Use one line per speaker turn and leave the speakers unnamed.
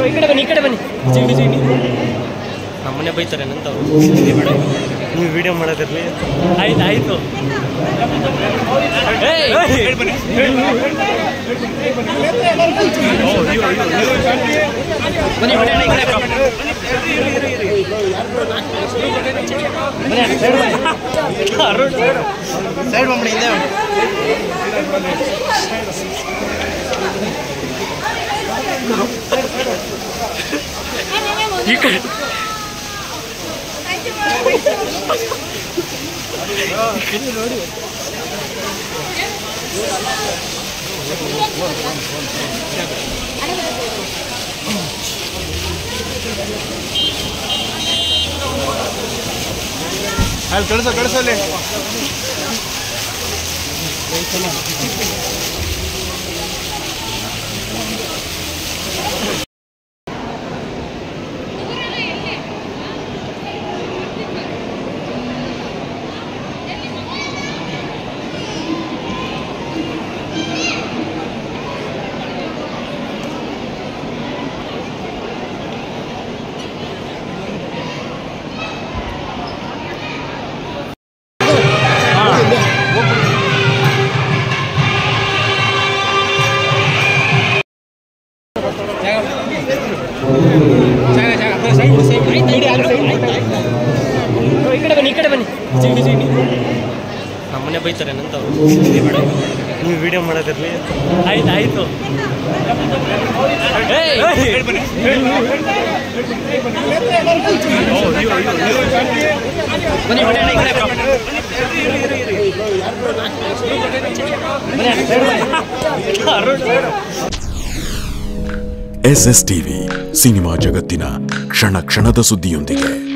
ಈ ಕಡೆ ಬನ್ನಿ ಈ ಕಡೆ ಬನ್ನಿ ನಮ್ಮನೆ ಬೈತಾರೆ ನಂತವ್ರು ನೀವು ವಿಡಿಯೋ ಮಾಡೋದಿರಲಿ. ಆಯ್ತು ಆಯ್ತು. ಬನ್ನಿ. ಬನ್ನಿ ಅಣ್ಣ, ಈ ಕಡೆ ಬಾ. ಬನ್ನಿ ಅಣ್ಣ, side ಬನ್ನಿ. ಅರುಣ್ ಸೈಡ್ ಬಂದ್ಬಿಡಿ ಹಿಂದೆ ಈ ಕಡೆ
ಅಲ್ಲಿ ಕಳಿಸೋ ಕಳಿಸೋಲ್ಲಿ
ಈ ಕಡೆ ಬನ್ನಿ ಈ ಕಡೆ ಬನ್ನಿ ನಮ್ಮನೆ ಬೈತಾರೆ ನಂತ ನೀವು ವಿಡಿಯೋ ಮಾಡೋದಿರಲಿ ಆಯ್ತು ಆಯ್ತು ಬನ್ನಿ ಬನ್ನಿ
ಎಸ್ ಎಸ್ ಟಿವಿ ಸಿನಿಮಾ ಜಗತ್ತಿನ ಕ್ಷಣ ಕ್ಷಣದ ಸುದ್ದಿಯೊಂದಿಗೆ.